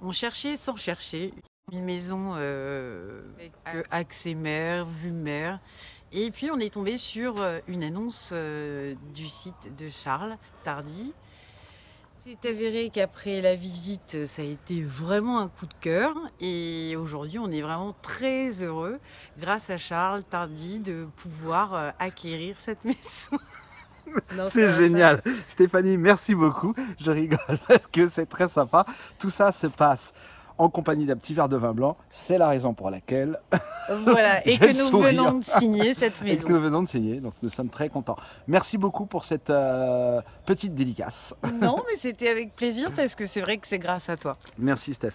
On cherchait sans chercher une maison euh, avec euh, accès mer, vue mer. Et puis on est tombé sur euh, une annonce euh, du site de Charles Tardy. C'est avéré qu'après la visite, ça a été vraiment un coup de cœur. Et aujourd'hui, on est vraiment très heureux, grâce à Charles Tardy, de pouvoir acquérir cette maison. C'est génial. Stéphanie, merci beaucoup. Je rigole parce que c'est très sympa. Tout ça se passe en compagnie d'un petit verre de vin blanc. C'est la raison pour laquelle. Voilà, et que nous sourire. venons de signer cette et que nous maison. venons de signer. Donc nous sommes très contents. Merci beaucoup pour cette euh, petite dédicace. Non, mais c'était avec plaisir parce que c'est vrai que c'est grâce à toi. Merci Steph.